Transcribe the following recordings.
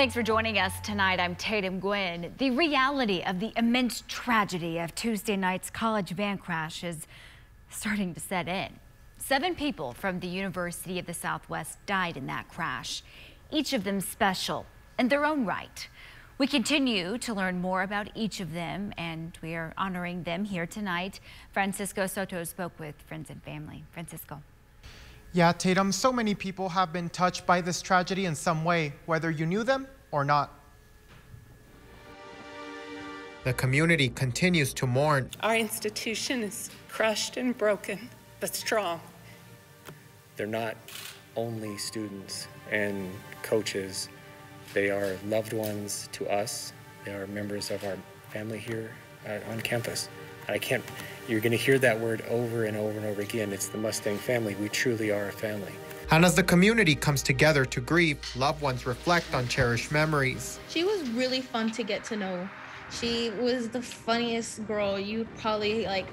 Thanks for joining us tonight. I'm Tatum Gwynn. The reality of the immense tragedy of Tuesday night's college van crash is starting to set in. Seven people from the University of the Southwest died in that crash, each of them special in their own right. We continue to learn more about each of them, and we are honoring them here tonight. Francisco Soto spoke with friends and family. Francisco. Yeah, Tatum, so many people have been touched by this tragedy in some way, whether you knew them or not. The community continues to mourn. Our institution is crushed and broken, but strong. They're not only students and coaches they are loved ones to us. They are members of our family here uh, on campus. I can't, you're going to hear that word over and over and over again. It's the Mustang family. We truly are a family. And as the community comes together to grieve, loved ones reflect on cherished memories. She was really fun to get to know. She was the funniest girl you'd probably like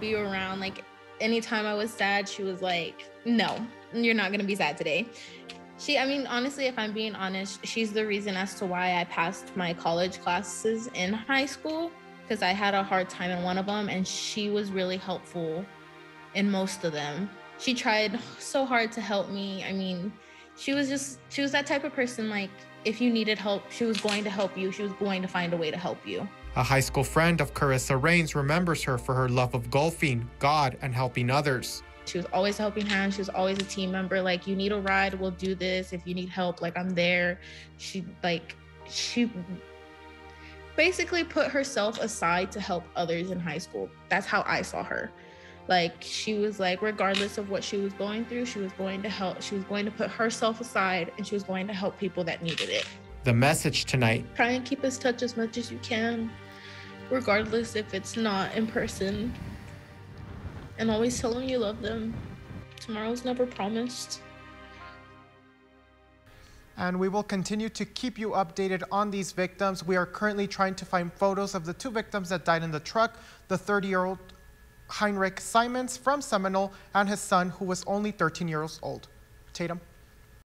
be around. Like anytime I was sad, she was like, no, you're not going to be sad today. She, I mean, honestly, if I'm being honest, she's the reason as to why I passed my college classes in high school because I had a hard time in one of them and she was really helpful in most of them. She tried so hard to help me. I mean, she was just, she was that type of person like, if you needed help, she was going to help you. She was going to find a way to help you. A high school friend of Karisa Raines remembers her for her love of golfing, God, and helping others. She was always a helping hand. She was always a team member. Like, you need a ride, we'll do this. If you need help, like, I'm there. She, like, she basically put herself aside to help others in high school. That's how I saw her. Like, she was like, regardless of what she was going through, she was going to help. She was going to put herself aside and she was going to help people that needed it. The message tonight try and keep us touch as much as you can, regardless if it's not in person and always tell them you love them. Tomorrow's never promised. And we will continue to keep you updated on these victims. We are currently trying to find photos of the two victims that died in the truck, the 30-year-old Heinrich Siemens from Seminole and his son who was only 13 years old. Tatum.